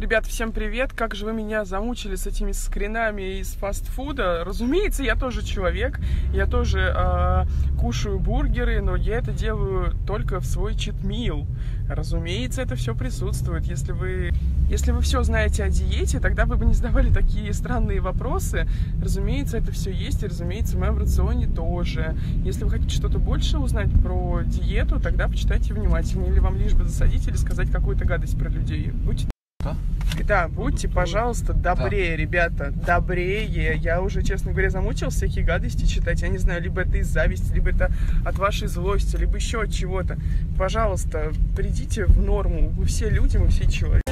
Ребят, всем привет! Как же вы меня замучили с этими скринами из фастфуда? Разумеется, я тоже человек, я тоже э, кушаю бургеры, но я это делаю только в свой читмил. Разумеется, это все присутствует. Если вы, если вы все знаете о диете, тогда вы бы не задавали такие странные вопросы. Разумеется, это все есть, и, разумеется, в моем рационе тоже. Если вы хотите что-то больше узнать про диету, тогда почитайте внимательнее. Или вам лишь бы засадить или сказать какую-то гадость про людей. Будьте Да? да, будьте, пожалуйста, добрее, ребята, добрее. Я уже, честно говоря, замучился всякие гадости читать. Я не знаю, либо это из зависти, либо это от вашей злости, либо еще от чего-то. Пожалуйста, придите в норму. Вы все люди, мы все человек.